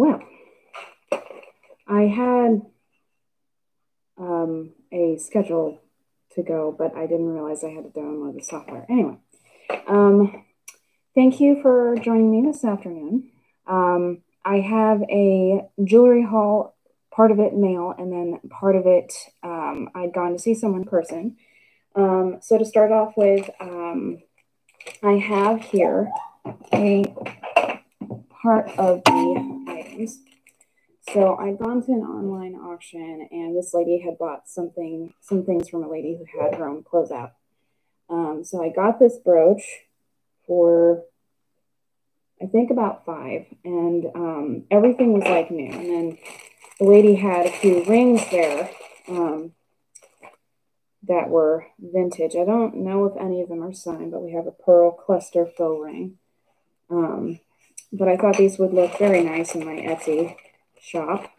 Well, I had um, a schedule to go, but I didn't realize I had to download the software. Anyway, um, thank you for joining me this afternoon. Um, I have a jewelry haul, part of it mail, and then part of it um, I'd gone to see someone in person. Um, so to start off with, um, I have here a part of the items. So I'd gone to an online auction and this lady had bought something, some things from a lady who had her own closeout. Um, so I got this brooch for, I think about five and um, everything was like new. And then the lady had a few rings there um, that were vintage. I don't know if any of them are signed, but we have a pearl cluster faux ring. Um, but I thought these would look very nice in my Etsy shop.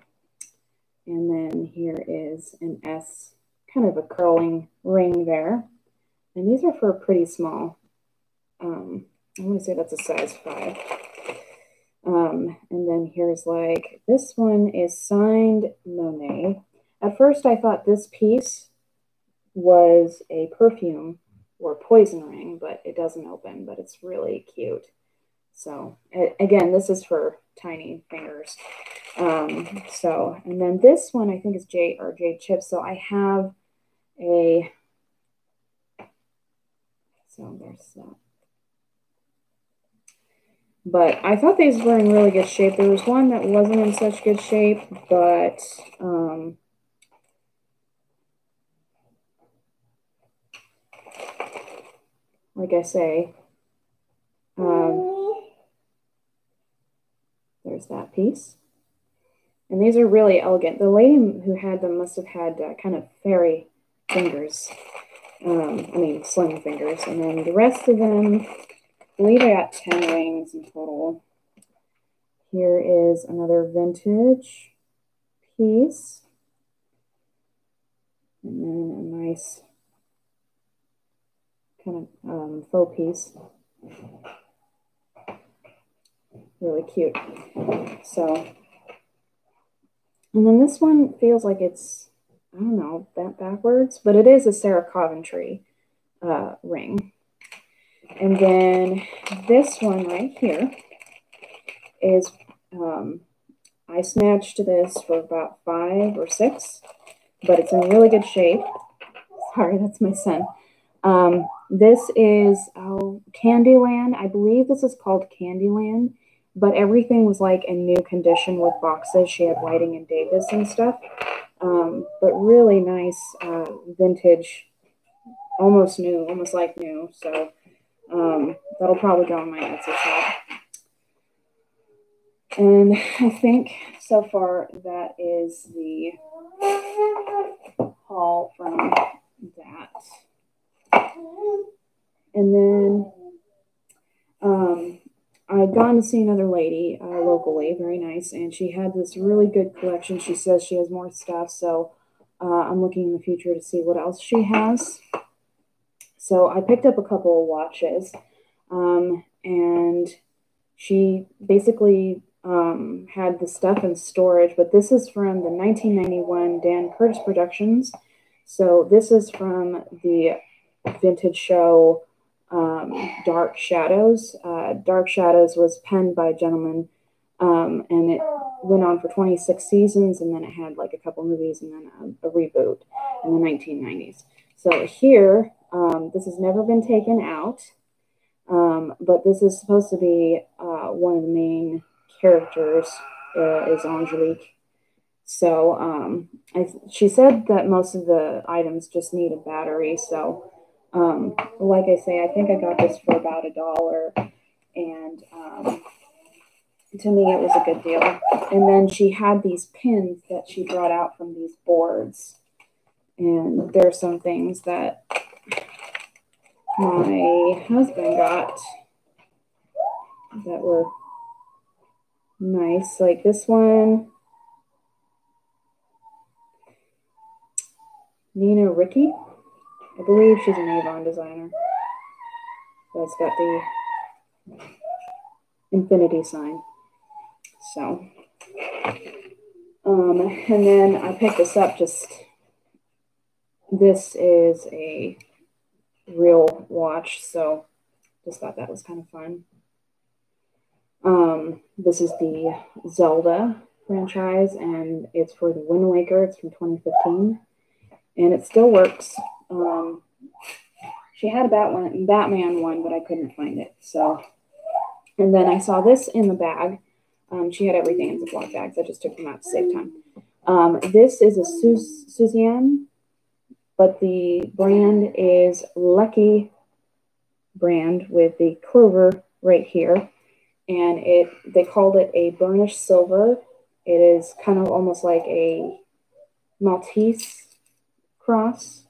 And then here is an S, kind of a curling ring there. And these are for pretty small. Um, I'm going to say that's a size five. Um, and then here's like, this one is signed Monet. At first I thought this piece was a perfume or poison ring, but it doesn't open, but it's really cute. So again, this is for tiny fingers. Um, so, and then this one I think is Jade or Jade Chip. So I have a, so there's that. But I thought these were in really good shape. There was one that wasn't in such good shape, but um, like I say, um, there's that piece. And these are really elegant. The lady who had them must have had uh, kind of fairy fingers. Um, I mean, slim fingers. And then the rest of them, I believe I got 10 rings in total. Here is another vintage piece. And then a nice kind of um, faux piece. Really cute. So, and then this one feels like it's, I don't know, bent backwards, but it is a Sarah Coventry uh, ring. And then this one right here is, um, I snatched this for about five or six, but it's in really good shape. Sorry, that's my son. Um, this is oh, Candyland. I believe this is called Candyland, but everything was like in new condition with boxes. She had Whiting and Davis and stuff, um, but really nice uh, vintage, almost new, almost like new. So um, that'll probably go in my Etsy shop. And I think so far that is the haul from that. And then um, I'd gone to see another lady uh, locally, very nice, and she had this really good collection. She says she has more stuff, so uh, I'm looking in the future to see what else she has. So I picked up a couple of watches, um, and she basically um, had the stuff in storage, but this is from the 1991 Dan Curtis Productions. So this is from the vintage show um, Dark Shadows. Uh, Dark Shadows was penned by a gentleman, um, and it went on for 26 seasons, and then it had like a couple movies and then a, a reboot in the 1990s. So here, um, this has never been taken out, um, but this is supposed to be uh, one of the main characters uh, is Angelique. So um, I, she said that most of the items just need a battery. So um, like I say, I think I got this for about a dollar, and um, to me, it was a good deal. And then she had these pins that she brought out from these boards, and there are some things that my husband got that were nice, like this one. Nina Ricci. I believe she's an Avon designer. That's got the infinity sign. So, Um, and then I picked this up just, this is a real watch, so just thought that was kind of fun. Um, this is the Zelda franchise, and it's for the Wind Waker. It's from 2015, and it still works. Um, she had a Batman, Batman one, but I couldn't find it. So, and then I saw this in the bag. Um, she had everything in Ziploc bags. I just took them out to save time. Um, this is a Sus Suzanne, but the brand is Lucky brand with the clover right here. And it they called it a burnished silver. It is kind of almost like a Maltese cross,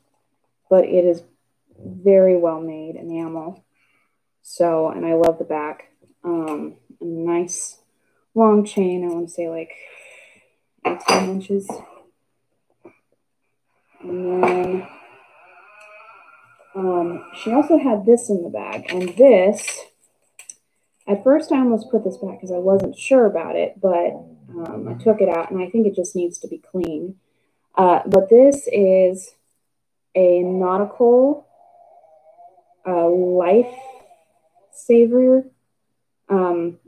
but it is very well made enamel. So, and I love the back. Um, nice long chain. I want to say like 18 inches. And then um, she also had this in the bag. And this, at first I almost put this back because I wasn't sure about it, but um, I took it out and I think it just needs to be clean. Uh, but this is a nautical uh, life saver. Um,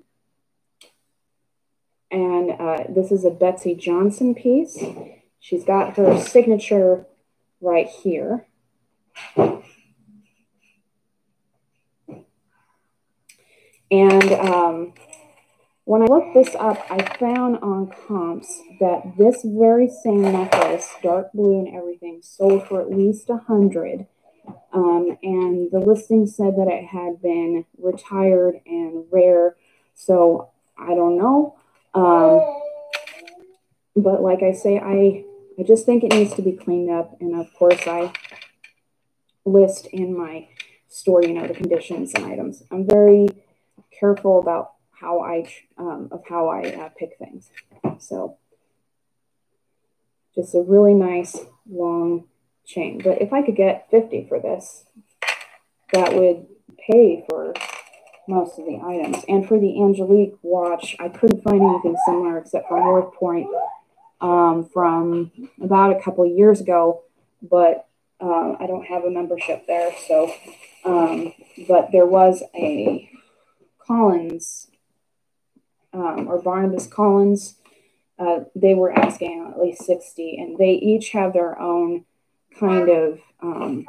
and uh, this is a Betsey Johnson piece. She's got her signature right here. And um, when I looked this up, I found on comps that this very same necklace, dark blue and everything, sold for at least a hundred. Um, and the listing said that it had been retired and rare. So I don't know. Um, but like I say, I I just think it needs to be cleaned up. And of course, I list in my store, you know, the conditions and items. I'm very careful about how I um, of how I uh, pick things. So just a really nice long chain. But if I could get 50 for this, that would pay for most of the items. And for the Angelique watch, I couldn't find anything similar except for WorthPoint um, from about a couple years ago, but uh, I don't have a membership there. So, um, but there was a Collins um, or Barnabas Collins. Uh, they were asking at least 60, and they each have their own kind of um,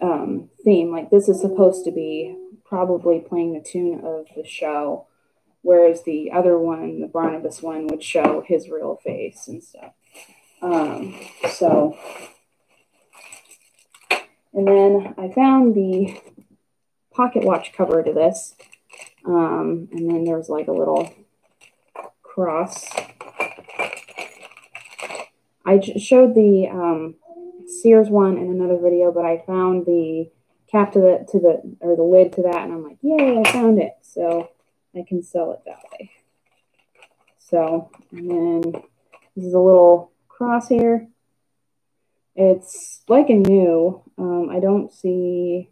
um, theme. Like this is supposed to be probably playing the tune of the show, whereas the other one, the Barnabas one, would show his real face and stuff. Um, so, and then I found the pocket watch cover to this. Um, and then there's like a little cross. I showed the um, Sears one in another video, but I found the cap to the to the or the lid to that, and I'm like, yay, I found it. So I can sell it that way. So, and then this is a little cross here. It's like a new. Um, I don't see.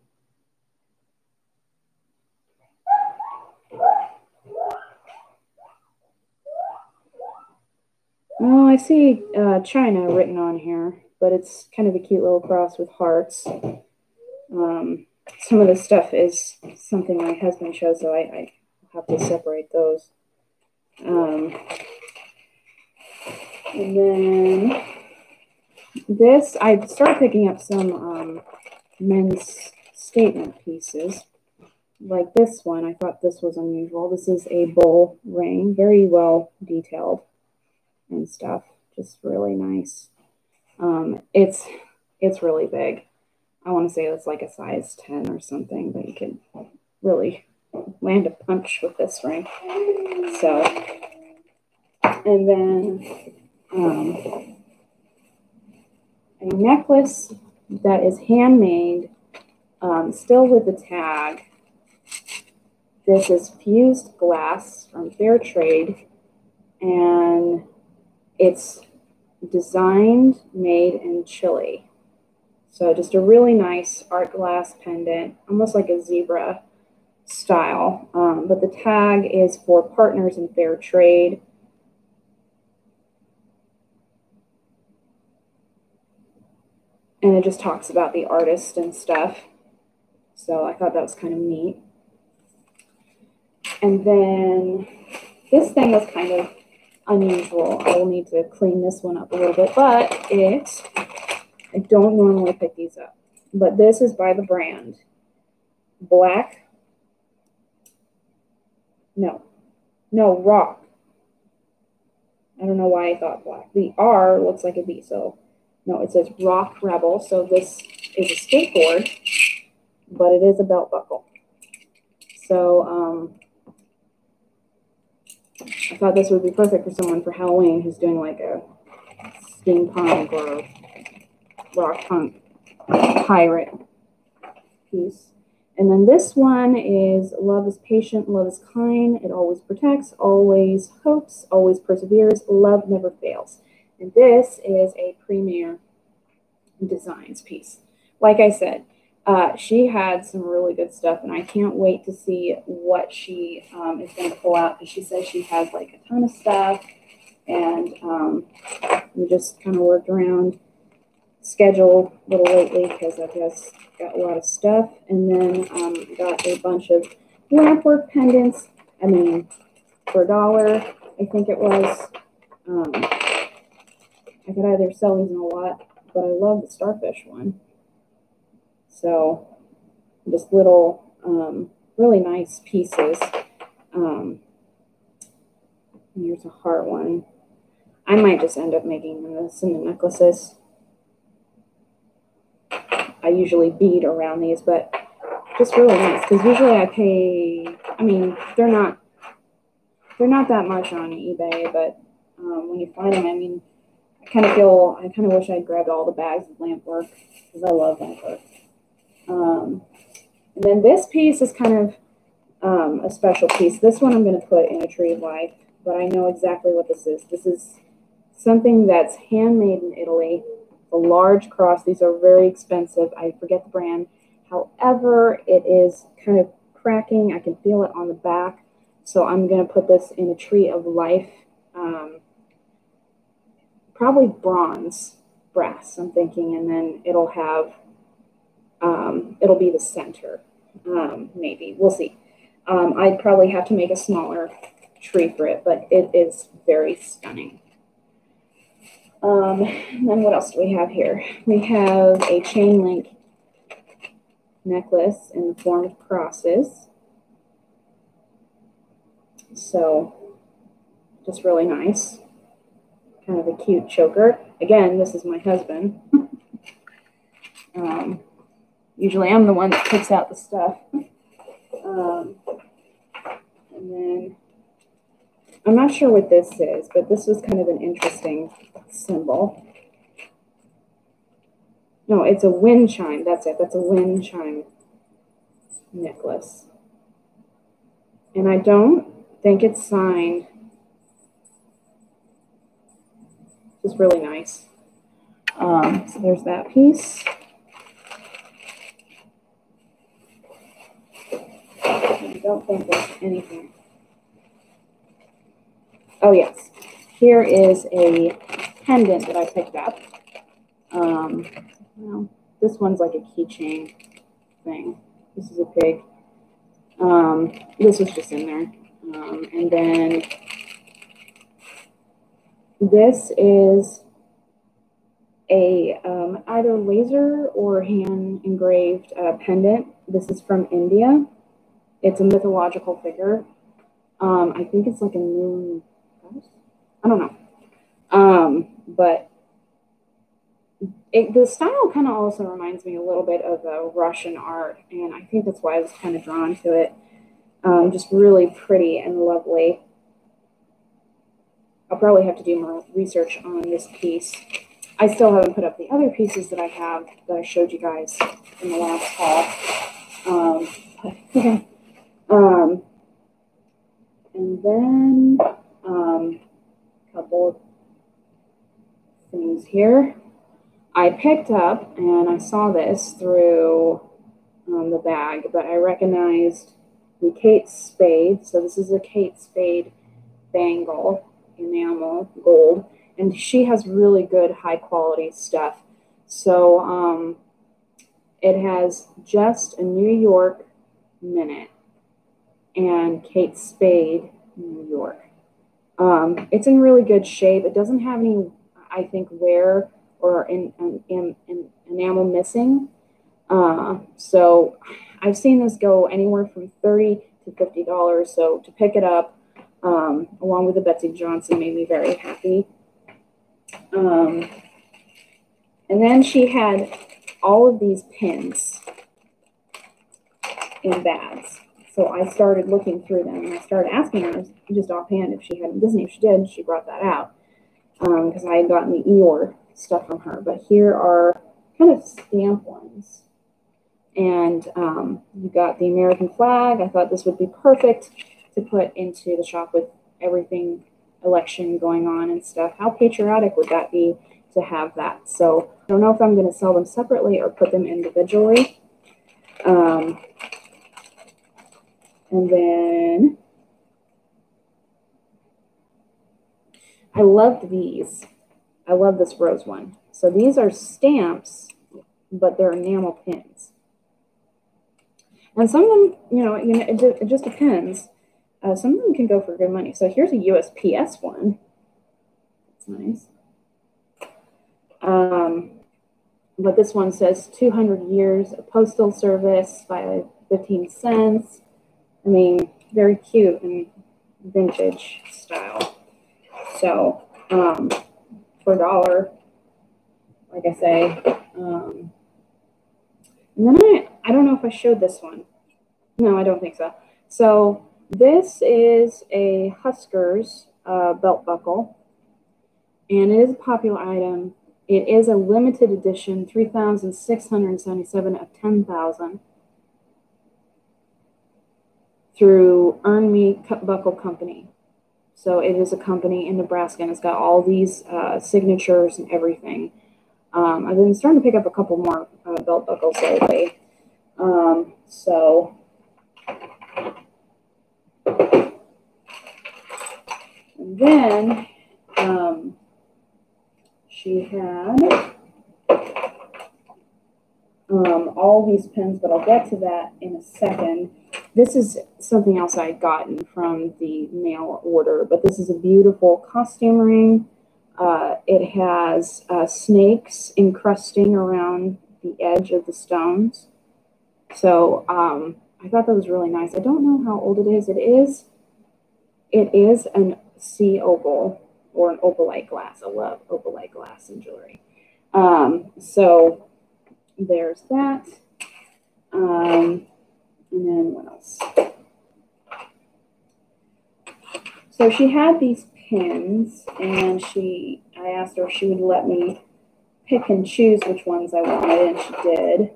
Oh, I see uh, China written on here but it's kind of a cute little cross with hearts. Um, some of the stuff is something my husband chose, so I, I have to separate those. Um, and then this, I started picking up some um, men's statement pieces. Like this one, I thought this was unusual. This is a bull ring, very well detailed and stuff. Just really nice. Um, it's it's really big. I want to say it's like a size 10 or something, but you can really land a punch with this ring. So, and then um, a necklace that is handmade, um, still with the tag. This is fused glass from Fair Trade, and it's designed, made in Chile. So just a really nice art glass pendant, almost like a zebra. style. Um, but the tag is for partners in fair trade. And it just talks about the artist and stuff. So I thought that was kind of neat. And then this thing was kind of unusual. I will need to clean this one up a little bit, but it, I don't normally pick these up. But this is by the brand Black, no, no, Rock. I don't know why I thought black. The R looks like a B, so no, it says Rock Rebel. So this is a skateboard, but it is a belt buckle. So um, I thought this would be perfect for someone for Halloween who's doing like a steampunk or rock punk pirate piece. And then this one is love is patient, love is kind, it always protects, always hopes, always perseveres, love never fails. And this is a premier designs piece. Like I said, uh, she had some really good stuff, and I can't wait to see what she um, is going to pull out because she says she has like a ton of stuff, and um, we just kind of worked around schedule a little lately because I've just got a lot of stuff, and then um, got a bunch of lamp work pendants. I mean, for a dollar, I think it was. Um, I could either sell these in a lot, but I love the starfish one. So just little, um, really nice pieces. Um, here's a heart one. I might just end up making this in the necklaces. I usually bead around these, but just really nice because usually I pay. I mean, they're not they're not that much on eBay, but um, when you find them, I mean, I kind of feel I kind of wish I'd grabbed all the bags of lamp work because I love lamp work. Um, and then this piece is kind of um, a special piece. This one I'm going to put in a tree of life, but I know exactly what this is. This is something that's handmade in Italy. A large cross. These are very expensive. I forget the brand. However, it is kind of cracking. I can feel it on the back. So I'm going to put this in a tree of life. Um, probably bronze, brass, I'm thinking, and then it'll have um, it'll be the center, um, maybe. We'll see. Um, I'd probably have to make a smaller tree for it, but it is very stunning. Um, then what else do we have here? We have a chain link necklace in the form of crosses. So just really nice. Kind of a cute choker. Again, this is my husband. um, usually I'm the one that picks out the stuff. Um, and then I'm not sure what this is, but this was kind of an interesting symbol. No, it's a wind chime. That's it. That's a wind chime necklace. And I don't think it's signed. It's really nice. Um, so there's that piece. I don't think there's anything. Oh, yes. Here is a pendant that I picked up. Um, well, this one's like a keychain thing. This is a pig. Um, this was just in there. Um, and then this is a um, either laser or hand engraved uh, pendant. This is from India. It's a mythological figure. Um, I think it's like a moon. I don't know. Um, but it, the style kind of also reminds me a little bit of a Russian art, and I think that's why I was kind of drawn to it. Um, just really pretty and lovely. I'll probably have to do more research on this piece. I still haven't put up the other pieces that I have that I showed you guys in the last haul. Um, Um, and then um, a couple of things here. I picked up and I saw this through um, the bag, but I recognized the Kate Spade. So this is a Kate Spade bangle, enamel, gold. And she has really good high quality stuff. So um, it has just a New York minute and Kate Spade, New York. Um, it's in really good shape. It doesn't have any, I think, wear or in, in, in, enamel missing. Uh, so I've seen this go anywhere from 30 to $50. So to pick it up um, along with the Betsey Johnson made me very happy. Um, and then she had all of these pins in bags. So I started looking through them and I started asking her just offhand if she had Disney. If she did, she brought that out because um, I had gotten the Eeyore stuff from her. But here are kind of stamp ones. And um, you got the American flag. I thought this would be perfect to put into the shop with everything election going on and stuff. How patriotic would that be to have that? So I don't know if I'm going to sell them separately or put them individually. Um, and then I loved these. I love this rose one. So these are stamps, but they're enamel pins. And some of them, you know, you know it, it just depends. Uh, some of them can go for good money. So here's a USPS one. That's nice. Um, but this one says 200 years of postal service by 15 cents. I mean, very cute and vintage style. So um, for a dollar, like I say. Um, and then I, I don't know if I showed this one. No, I don't think so. So this is a Huskers uh, belt buckle, and it is a popular item. It is a limited edition, 3,677 of 10,000 through Earn Me Buckle Company. So it is a company in Nebraska, and it's got all these uh, signatures and everything. Um, I've been starting to pick up a couple more uh, belt buckles lately. Um, so and then um, she had um, all these pins, but I'll get to that in a second. This is something else I had gotten from the mail order, but this is a beautiful costume ring. Uh, it has uh, snakes encrusting around the edge of the stones. So um, I thought that was really nice. I don't know how old it is. It is, it is an sea opal or an opalite glass. I love opalite glass and jewelry. Um, so there's that. Um, and then what else? So she had these pins and she, I asked her if she would let me pick and choose which ones I wanted and she did.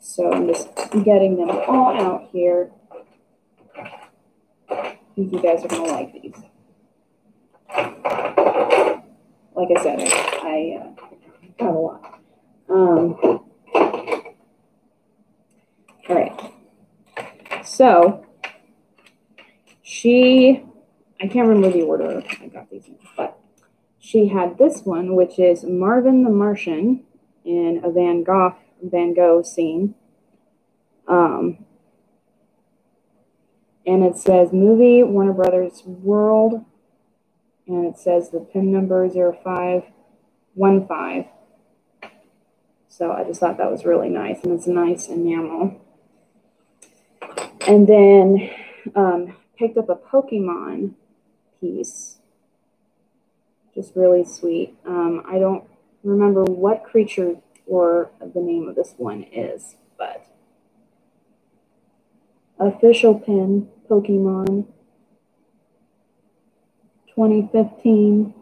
So I'm just getting them all out here. I think you guys are gonna like these. Like I said, I, I uh, got a lot. Um, all right. So she, I can't remember the order I got these in, but she had this one, which is Marvin the Martian in a Van Gogh Van Gogh scene. Um, and it says movie Warner Brothers World, and it says the pin number 0515. So I just thought that was really nice, and it's a nice enamel. And then um, picked up a Pokemon piece, just really sweet. Um, I don't remember what creature or the name of this one is, but official pin Pokemon 2015.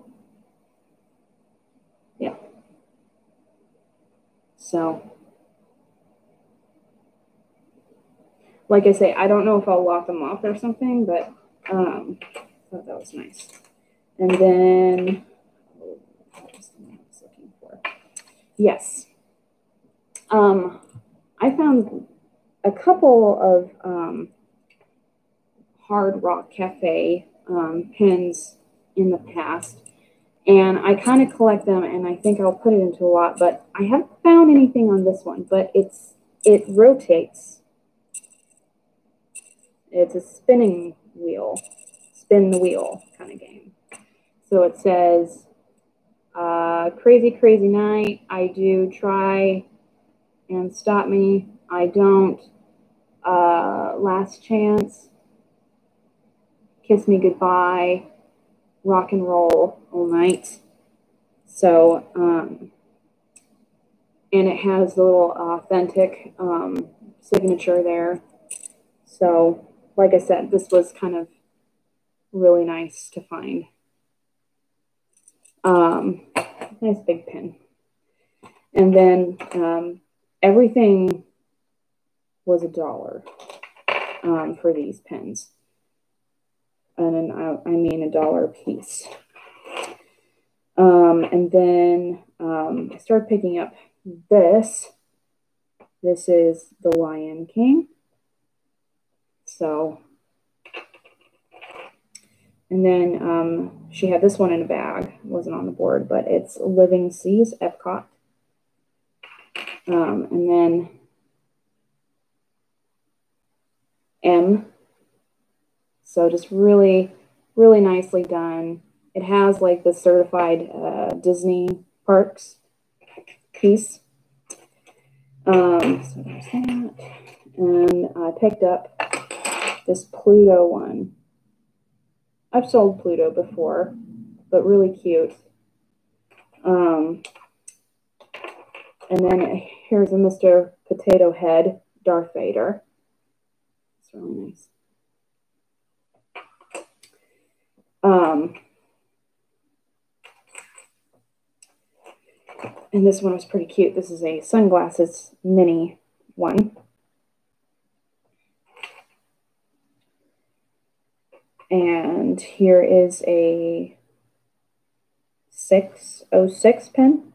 Yeah. So, like I say, I don't know if I'll lock them off or something, but um, I thought that was nice. And then, Yes. Um, I found a couple of um, Hard Rock Cafe um, pins in the past. And I kind of collect them and I think I'll put it into a lot, but I haven't found anything on this one, but it's it rotates. It's a spinning wheel, spin the wheel kind of game. So it says, uh, crazy, crazy night. I do try and stop me. I don't. Uh, last chance. Kiss me goodbye. Rock and roll all night. So, um, and it has the little authentic um, signature there. So, like I said, this was kind of really nice to find. Um, nice big pin. And then um, everything was a dollar um, for these pens. And then I, I mean a dollar a piece. Um, and then um, I started picking up this. This is the Lion King. So, and then um, she had this one in a bag. It wasn't on the board, but it's Living Seas Epcot. Um, and then M. So just really, really nicely done. It has like the certified uh, Disney parks piece. Um, so there's that. And I picked up this Pluto one. I've sold Pluto before, but really cute. Um, and then here's a Mr. Potato Head Darth Vader. It's really nice. Um, and this one was pretty cute. This is a sunglasses mini one. And here is a 606 pen.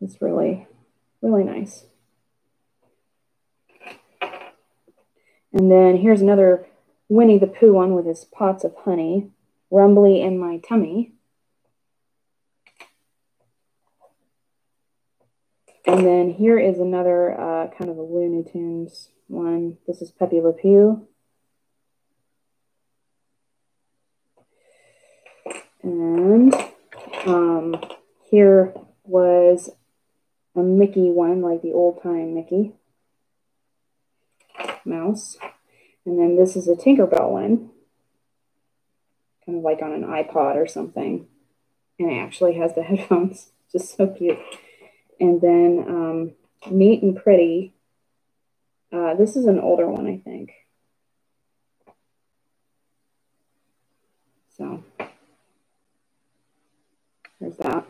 It's really, really nice. And then here's another Winnie the Pooh one with his pots of honey, rumbly in my tummy. And then here is another uh, kind of a Looney Tunes one. This is Pepe Le Pew. And um, here was a Mickey one, like the old time Mickey mouse. And then this is a Tinkerbell one, kind of like on an iPod or something. And it actually has the headphones, just so cute. And then um, Neat and Pretty. Uh, this is an older one, I think. So there's that.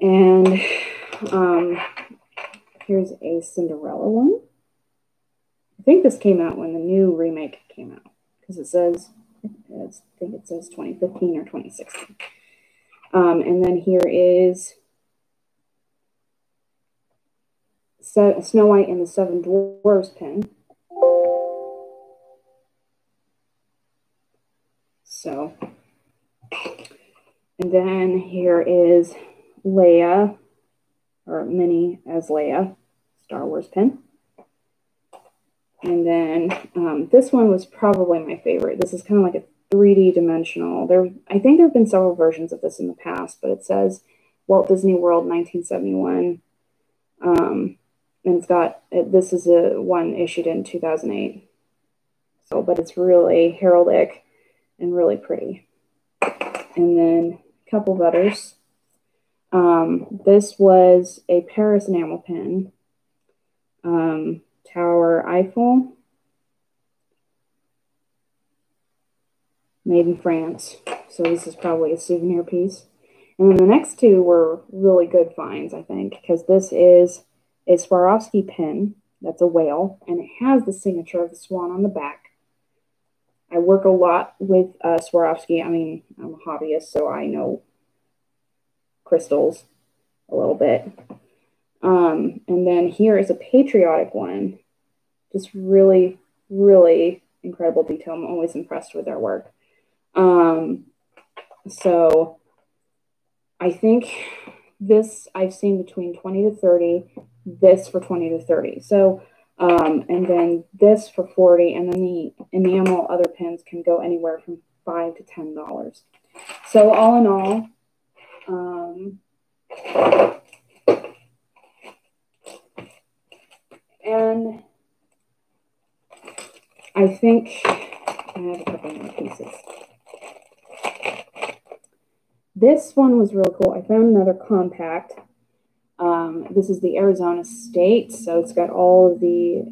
And um, here's a Cinderella one. Think this came out when the new remake came out because it says, I think it says 2015 or 2016. Um, and then here is Snow White and the Seven Dwarfs pin. So, and then here is Leia, or Minnie as Leia, Star Wars pen. And then um, this one was probably my favorite. This is kind of like a 3D dimensional. There, I think there have been several versions of this in the past, but it says Walt Disney World 1971. Um, and it's got, this is a one issued in 2008. So, but it's really heraldic and really pretty. And then a couple of others. Um, this was a Paris enamel pin. Um, Tower Eiffel. Made in France. So this is probably a souvenir piece. And then the next two were really good finds, I think, because this is a Swarovski pin. That's a whale, and it has the signature of the swan on the back. I work a lot with uh, Swarovski. I mean, I'm a hobbyist, so I know crystals a little bit. Um, and then here is a patriotic one. Just really, really incredible detail. I'm always impressed with their work. Um, so I think this I've seen between 20 to 30, this for 20 to 30. So, um, and then this for 40, and then the enamel other pins can go anywhere from five to $10. So all in all, um, and I think I have a couple more pieces. This one was really cool. I found another compact. Um, this is the Arizona State, so it's got all of the